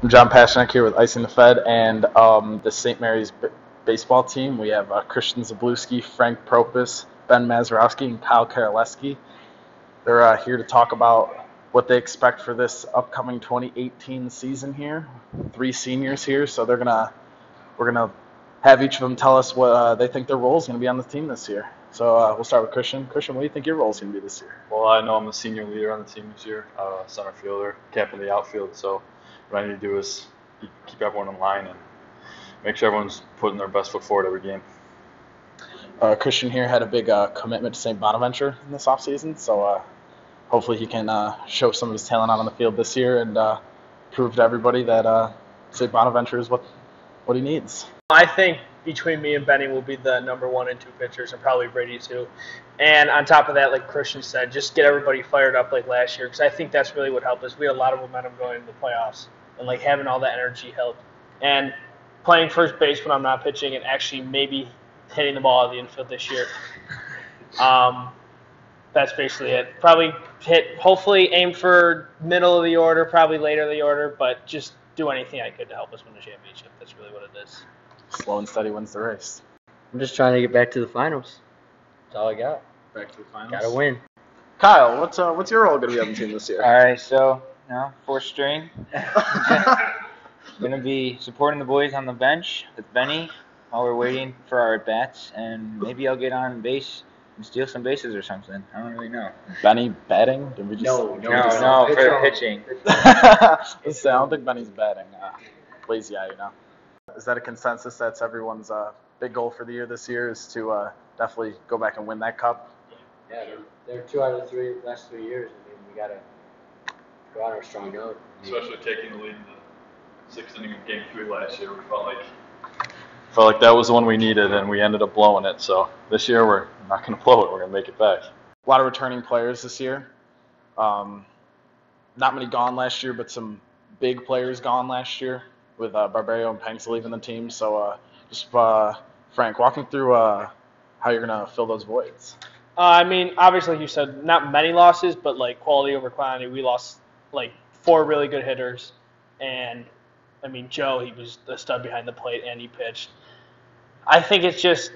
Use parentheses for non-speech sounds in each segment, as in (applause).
I'm Jon Pasternak here with Icing the Fed and um, the St. Mary's b- baseball team. We have uh, Christian Szablewski, Frank Propis, Ben Mazurowski, and Kyle Karoleski. They're uh, here to talk about what they expect for this upcoming 2018 season here. Three seniors here, so they're gonna we're gonna have each of them tell us what uh, they think their role is gonna be on the team this year. So uh, we'll start with Christian. Christian, what do you think your role is gonna be this year? Well, I know I'm a senior leader on the team this year, uh, center fielder, captain of the outfield. So what I need to do is keep everyone in line and make sure everyone's putting their best foot forward every game. Uh, Christian here had a big uh, commitment to St. Bonaventure in this offseason, so uh, hopefully he can uh, show some of his talent out on the field this year and uh, prove to everybody that uh, St. Bonaventure is what what he needs. I think between me and Benny will be the number one and two pitchers, and probably Brady too. And on top of that, like Christian said, just get everybody fired up like last year, because I think that's really what helped us. We had a lot of momentum going into the playoffs, and like having all that energy helped. And playing first base when I'm not pitching, and actually maybe hitting the ball out of the infield this year. (laughs) Um, that's basically it. Probably hit, hopefully aim for middle of the order, probably later of the order, but just do anything I could to help us win the championship. That's really what it is. Slow and steady wins the race. I'm just trying to get back to the finals. That's all I got. Back to the finals. Gotta win. Kyle, what's uh, what's your role going to be on the team this year? All right, so you know, fourth string. (laughs) Gonna be supporting the boys on the bench with Benny while we're waiting for our bats, and maybe I'll get on base and steal some bases or something. I don't really know. Benny batting? Did we just No, no, we No, just- no, pitch for on. pitching. Let's say, I don't think Benny's batting. Uh, lazy eye, you know. Is that a consensus? That's everyone's uh, big goal for the year this year is to uh, definitely go back and win that cup. Yeah, they're, they're two out of three last three years. I mean, we gotta go out on a strong note. Especially taking the lead in the sixth inning of Game Three last year, we felt like felt like that was the one we needed, and we ended up blowing it. So this year we're not going (laughs) to blow it. We're going to make it back. A lot of returning players this year. Um, not many gone last year, but some big players gone last year with uh, Barbario and Panks leaving the team. So uh, just uh, Frank, walking through uh, how you're gonna fill those voids. Uh, I mean, obviously, like you said, not many losses, but like quality over quantity. We lost like four really good hitters, and I mean, Joe, he was the stud behind the plate, and he pitched. I think it's just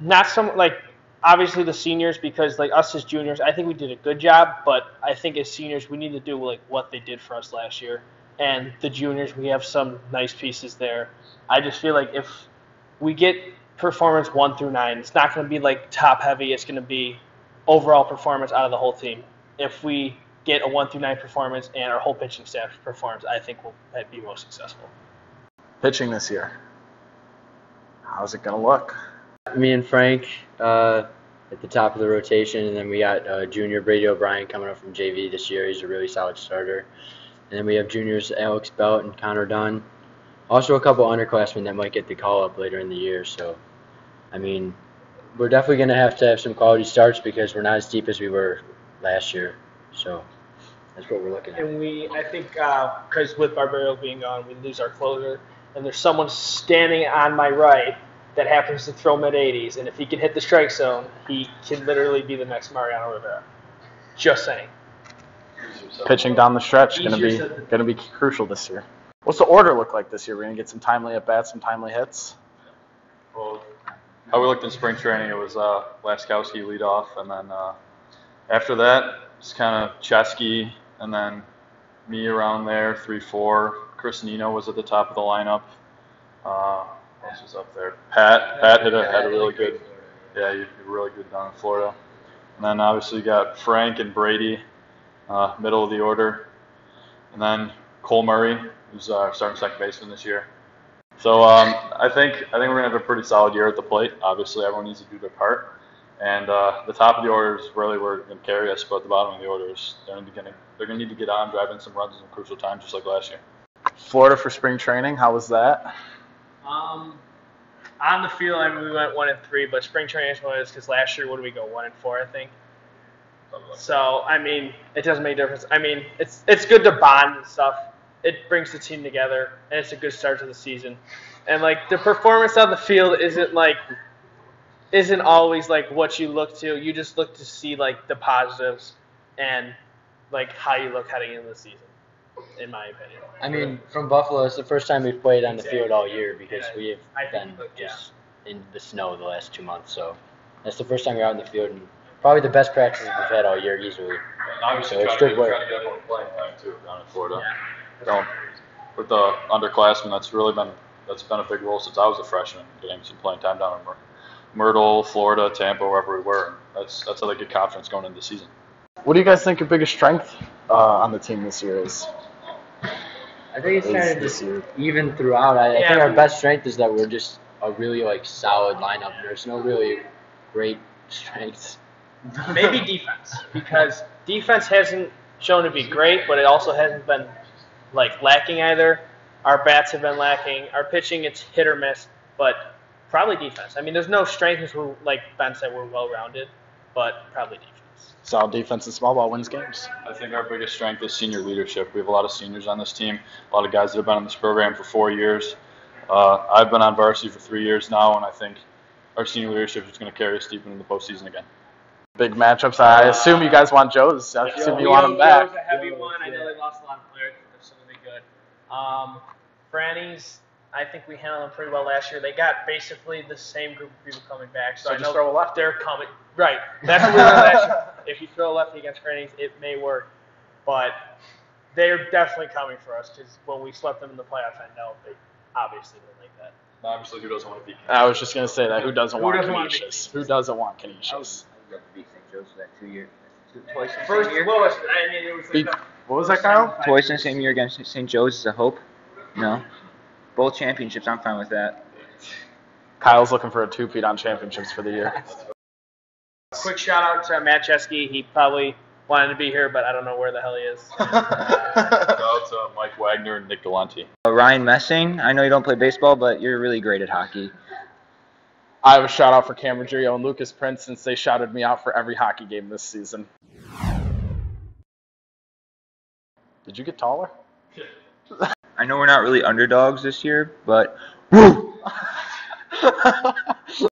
not some like obviously the seniors because like us as juniors, I think we did a good job, but I think as seniors we need to do like what they did for us last year. And the juniors, we have some nice pieces there. I just feel like if we get performance one through nine, it's not going to be like top heavy. It's going to be overall performance out of the whole team. If we get a one through nine performance and our whole pitching staff performs, I think we'll be most successful. Pitching this year. How's it gonna look? Me and Frank uh, at the top of the rotation, and then we got uh, junior Brady O'Brien coming up from JV this year. He's a really solid starter. And then we have juniors Alex Belt and Connor Dunn. Also, a couple underclassmen that might get the call up later in the year. So, I mean, we're definitely going to have to have some quality starts because we're not as deep as we were last year. So, that's what we're looking at. And we, I think, because with Barbario being gone, we lose our closer. And there's someone standing on my right that happens to throw mid 80s. And if he can hit the strike zone, he can literally be the next Mariano Rivera. Just saying. Pitching down the stretch gonna be gonna be crucial this year. What's the order look like this year? We're gonna get some timely at bats, some timely hits. Well, how we looked in spring training, it was uh, Laskowski lead off, and then uh, after that, it's kind of Chesky, and then me around there, three, four. Chris Nino was at the top of the lineup. Uh, was up there? Pat. Pat had a, had a really good, yeah, did really good down in Florida. And then obviously you got Frank and Brady, uh, middle of the order, and then Cole Murray, who's uh, starting second baseman this year. So um, I think I think we're gonna have a pretty solid year at the plate. Obviously, everyone needs to do their part, and uh, the top of the order is really where it's gonna carry us. But the bottom of the order is they're gonna, be they're gonna need to get on, drive in some runs in crucial times, just like last year. Florida for spring training. How was that? Um, on the field, I mean, we went one and three, but spring training was because last year, what did we go? One and four, I think. So I mean, it doesn't make a difference. I mean, it's it's good to bond and stuff. It brings the team together, and it's a good start to the season. And like the performance on the field isn't like isn't always like what you look to. You just look to see like the positives and like how you look heading into the season. in my opinion. I mean, from Buffalo, it's the first time we've played on the field all year because we have I been think, yeah. just in the snow the last two months. So that's the first time we're out in the field and probably the best practices we've had all year easily. And obviously, So it's trying, to good get, work. trying to get everyone playing time too down in Florida. Don't, with the underclassmen, that's really been that's been a big role since I was a freshman, getting some playing time down in Myr- Myrtle, Florida, Tampa, wherever we were. That's that's how they get confidence going into the season. What do you guys think your biggest strength uh, on the team this year is? I think it's kind of just even throughout. I, I think our best strength is that we're just a really like solid lineup. There's no really great (laughs) strengths. Maybe defense because defense hasn't shown to be great, but it also hasn't been like lacking either. Our bats have been lacking. Our pitching, it's hit or miss, but probably defense. I mean, there's no strengths we're like Ben said, we're well rounded, but probably defense. Solid defense and small ball wins games. I think our biggest strength is senior leadership. We have a lot of seniors on this team, a lot of guys that have been on this program for four years. Uh, I've been on varsity for three years now, and I think our senior leadership is going to carry us deep into the postseason again. Big matchups. I assume you guys want Joe's. I assume you want him back. Joe's a heavy one. I know they lost a lot of players, but they're still gonna be good. Um, Franny's, I think we handled them pretty well last year. They got basically the same group of people coming back, so, So I just know throw a lefty. they're coming. Right, that's what we learned last year. If you throw a lefty against Franny's, it may work, but they're definitely coming for us because when we swept them in the playoffs, I know they obviously didn't like that. Obviously, who doesn't want to beat? I was just gonna say that. Who doesn't Who want doesn't want Canisius? Who doesn't want Canisius? I was love to beat St. Joe's that two years, two, twice in the First same year. lowest, I mean, it was like the what was that, Kyle? Twice in the same year against St. Joe's is a hope. No, both championships. I'm fine with that. Kyle's looking for a two-peat on championships for the year. Quick shout out to Matt Chesky. He probably wanted to be here, but I don't know where the hell he is. (laughs) Shout out to Mike Wagner and Nick Galante. Uh, Ryan Messing. I know you don't play baseball, but you're really great at hockey. I have a shout out for Cameron Girio and Lucas Prince since they shouted me out for every hockey game this season. Did you get taller? (laughs) I know we're not really underdogs this year, but (laughs)